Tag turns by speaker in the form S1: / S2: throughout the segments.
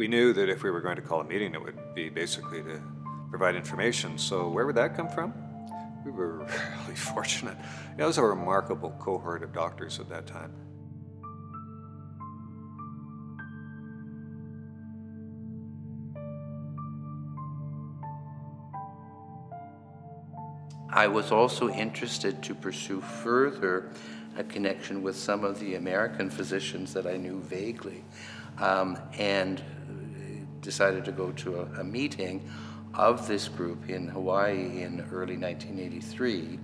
S1: We knew that if we were going to call a meeting, it would be basically to provide information. So where would that come from? We were really fortunate. It was a remarkable cohort of doctors at that time.
S2: I was also interested to pursue further a connection with some of the American physicians that I knew vaguely, um, and decided to go to a, a meeting of this group in Hawaii in early 1983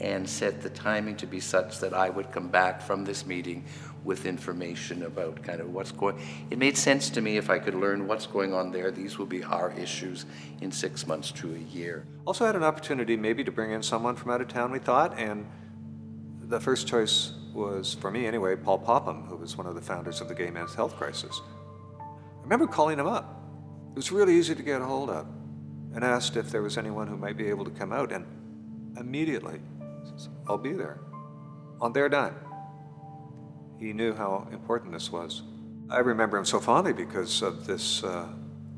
S2: and set the timing to be such that I would come back from this meeting with information about kind of what's going. It made sense to me if I could learn what's going on there. These will be our issues in six months to a year.
S1: Also had an opportunity maybe to bring in someone from out of town, we thought, and the first choice was, for me anyway, Paul Popham, who was one of the founders of the Gay Men's Health Crisis. I remember calling him up. It was really easy to get a hold of and asked if there was anyone who might be able to come out, and immediately, I'll be there on their dime. He knew how important this was. I remember him so fondly because of this uh,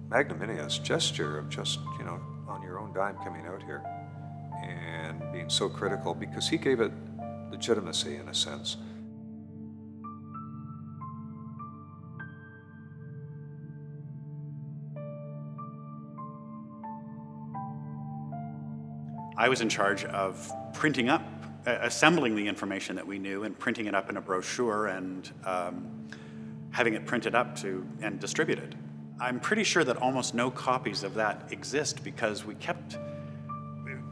S1: magnanimous gesture of just, you know, on your own dime coming out here and being so critical because he gave it legitimacy in a sense.
S3: I was in charge of printing up, uh, assembling the information that we knew and printing it up in a brochure and um, having it printed up to and distributed. I'm pretty sure that almost no copies of that exist because we kept,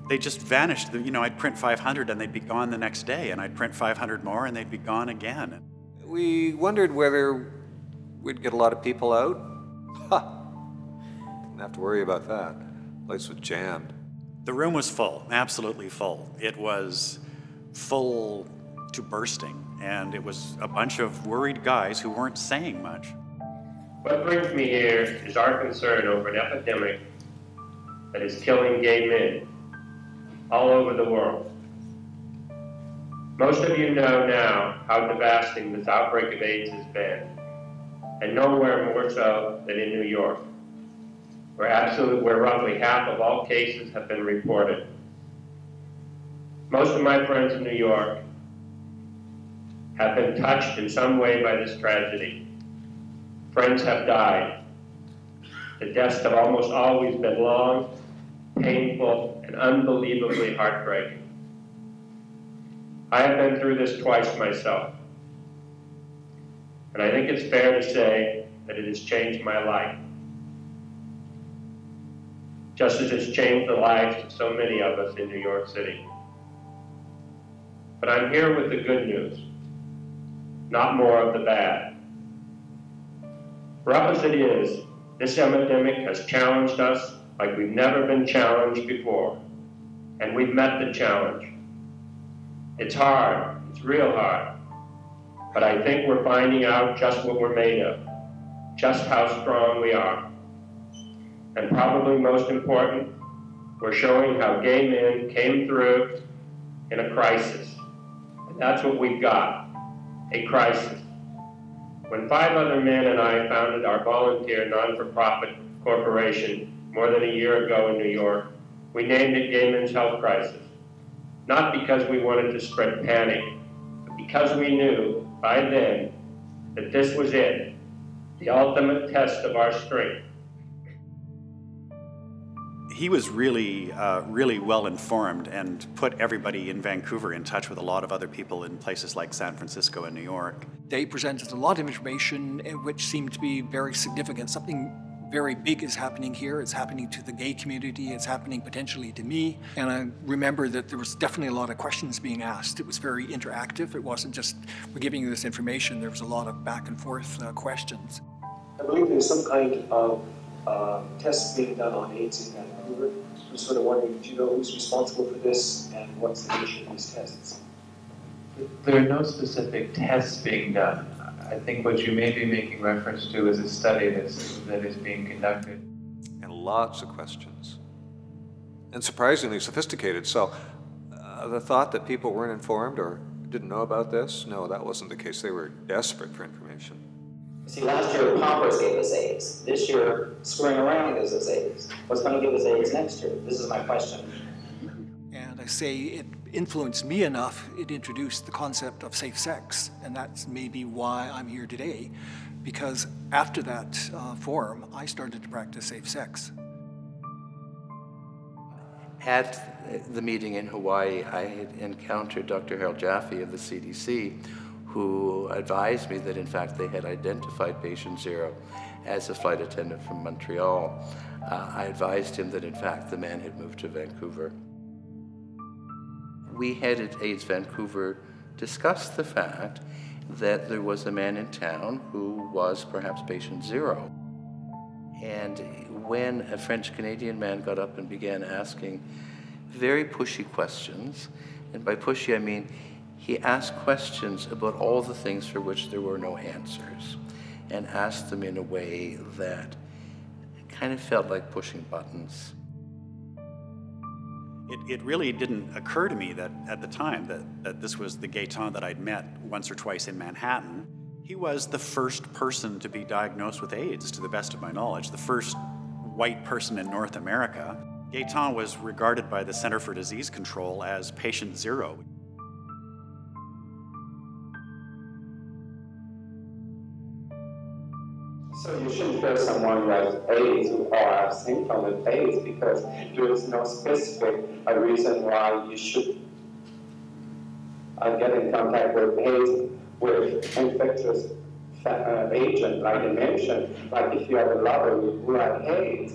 S3: they just vanished. You know, I'd print 500 and they'd be gone the next day, and I'd print 500 more and they'd be gone again.
S1: We wondered whether we'd get a lot of people out. Ha! Didn't have to worry about that. Place was jammed.
S3: The room was full, absolutely full. It was full to bursting, and it was a bunch of worried guys who weren't saying much.
S4: What brings me here is our concern over an epidemic that is killing gay men all over the world. Most of you know now how devastating this outbreak of AIDS has been, and nowhere more so than in New York where absolute, where roughly half of all cases have been reported. Most of my friends in New York have been touched in some way by this tragedy. Friends have died. The deaths have almost always been long, painful, and unbelievably heartbreaking. I have been through this twice myself. And I think it's fair to say that it has changed my life just as it's changed the lives of so many of us in New York City. But I'm here with the good news, not more of the bad. Rough as it is, this epidemic has challenged us like we've never been challenged before, and we've met the challenge. It's hard, it's real hard, but I think we're finding out just what we're made of, just how strong we are. And probably most important, we're showing how gay men came through in a crisis. And that's what we've got a crisis. When five other men and I founded our volunteer non for profit corporation more than a year ago in New York, we named it Gay Men's Health Crisis. Not because we wanted to spread panic, but because we knew by then that this was it, the ultimate test of our strength
S3: he was really, uh, really well informed and put everybody in Vancouver in touch with a lot of other people in places like San Francisco and New York.
S5: They presented a lot of information eh, which seemed to be very significant. Something very big is happening here. It's happening to the gay community. It's happening potentially to me. And I remember that there was definitely a lot of questions being asked. It was very interactive. It wasn't just, we're giving you this information. There was a lot of back and forth uh, questions.
S6: I believe there's some kind of uh, tests being done on AIDS in Vancouver. I'm sort of wondering, do you know who's responsible for this and what's the nature of these tests?
S7: There are no specific tests being done. I think what you may be making reference to is a study that's, that is being conducted.
S1: And lots of questions. And surprisingly sophisticated. So uh, the thought that people weren't informed or didn't know about this, no, that wasn't the case. They were desperate for information.
S8: See, last year Poppers gave us AIDS. This year, screwing around gives us AIDS. What's going to give us AIDS next year? This is my question.
S5: And I say it influenced me enough, it introduced the concept of safe sex. And that's maybe why I'm here today, because after that uh, forum, I started to practice safe sex.
S2: At the meeting in Hawaii, I had encountered Dr. Harold Jaffe of the CDC, who advised me that in fact they had identified patient zero as a flight attendant from Montreal. Uh, I advised him that in fact the man had moved to Vancouver. We had at AIDS Vancouver discussed the fact that there was a man in town who was perhaps patient zero. And when a French Canadian man got up and began asking very pushy questions, and by pushy I mean he asked questions about all the things for which there were no answers, and asked them in a way that kind of felt like pushing buttons.
S3: It, it really didn't occur to me that at the time that, that this was the Gaetan that I'd met once or twice in Manhattan. He was the first person to be diagnosed with AIDS, to the best of my knowledge, the first white person in North America. Gaetan was regarded by the Center for Disease Control as patient zero.
S9: So you shouldn't fear someone has AIDS or have symptoms of AIDS because there is no specific uh, reason why you should uh, get in contact with AIDS with infectious uh, agent, like I mentioned. Like if you have a lover who has AIDS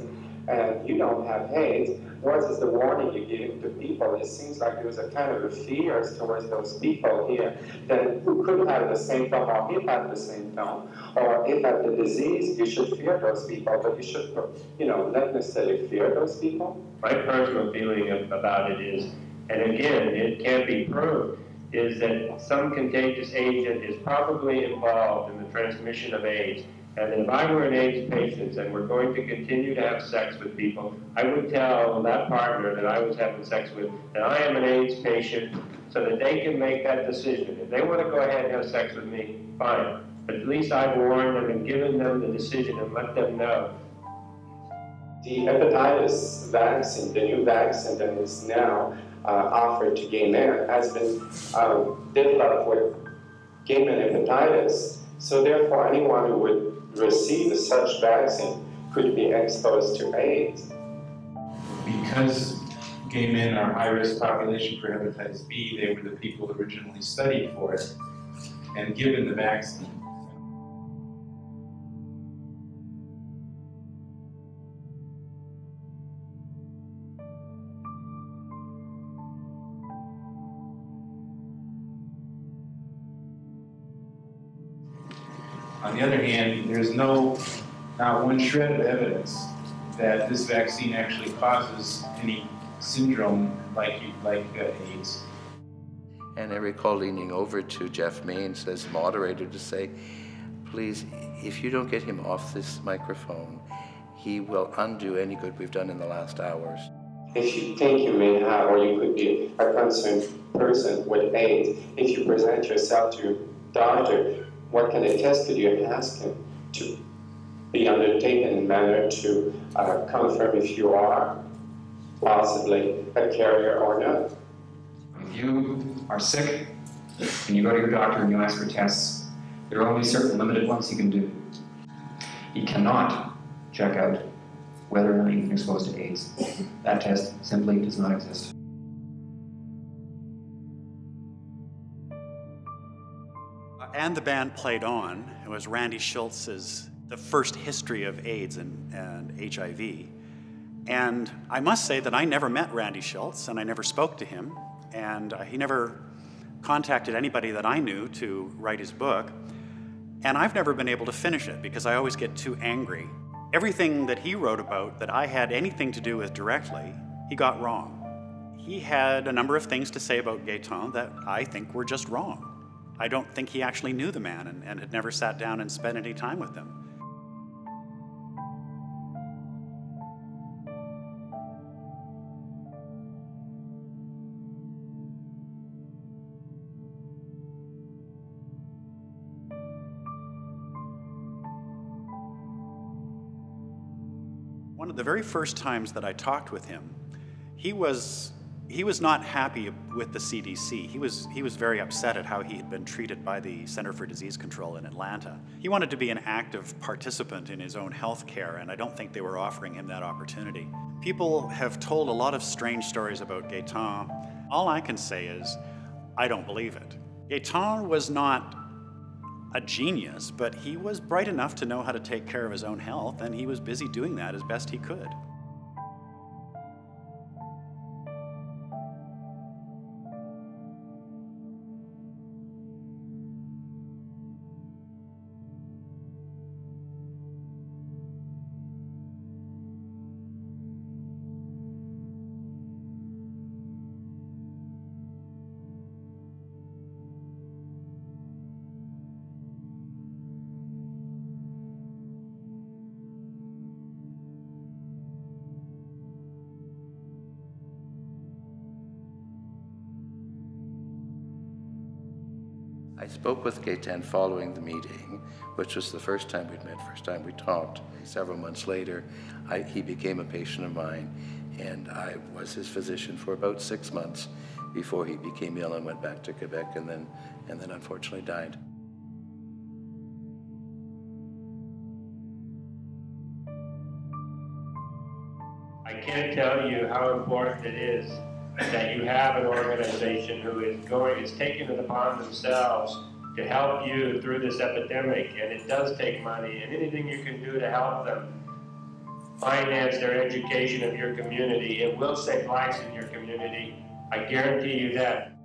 S9: and you don't have AIDS, what is the warning you're giving to people? It seems like there's a kind of a fear towards those people here that who could have the symptom or if have the same symptom or if have the disease, you should fear those people, but you should, you know, not necessarily fear those people.
S4: My personal feeling about it is, and again, it can't be proved, is that some contagious agent is probably involved in the transmission of AIDS and if I were an AIDS patient and we're going to continue to have sex with people, I would tell that partner that I was having sex with that I am an AIDS patient so that they can make that decision. If they want to go ahead and have sex with me, fine. But at least I've warned them and given them the decision and let them know.
S9: The hepatitis vaccine, the new vaccine that is now uh, offered to gay men, has been um, developed with gay men hepatitis. So therefore, anyone who would receive such vaccine could be exposed to AIDS.
S10: Because gay men are high risk population for hepatitis B, they were the people originally studied for it and given the vaccine. On the other hand, there's no, not one shred of evidence that this vaccine actually causes any syndrome like, like uh, AIDS.
S2: And I recall leaning over to Jeff Maines as moderator to say, please, if you don't get him off this microphone, he will undo any good we've done in the last hours.
S9: If you think you may have, or you could be a concerned person with AIDS, if you present yourself to your doctor, what kind of test could you ask him to be undertaken in manner to uh, confirm if you are possibly a carrier or not?
S11: If you are sick and you go to your doctor and you ask for tests, there are only certain limited ones he can do. He cannot check out whether or not you've been exposed to AIDS. That test simply does not exist.
S3: And the band played on. It was Randy Shilts's The First History of AIDS and, and HIV. And I must say that I never met Randy Shilts and I never spoke to him. And uh, he never contacted anybody that I knew to write his book. And I've never been able to finish it because I always get too angry. Everything that he wrote about that I had anything to do with directly, he got wrong. He had a number of things to say about Gaetan that I think were just wrong. I don't think he actually knew the man and, and had never sat down and spent any time with him. One of the very first times that I talked with him, he was, he was not happy with the CDC. He was, he was very upset at how he had been treated by the Center for Disease Control in Atlanta. He wanted to be an active participant in his own health care, and I don't think they were offering him that opportunity. People have told a lot of strange stories about Gaetan. All I can say is, I don't believe it. Gaetan was not a genius, but he was bright enough to know how to take care of his own health, and he was busy doing that as best he could.
S2: I spoke with Gaetan following the meeting, which was the first time we'd met, first time we talked. Several months later, I, he became a patient of mine, and I was his physician for about six months before he became ill and went back to Quebec, and then, and then unfortunately died.
S4: I can't tell you how important it is that you have an organization who is going, is taking it upon themselves to help you through this epidemic, and it does take money, and anything you can do to help them finance their education of your community, it will save lives in your community. I guarantee you that.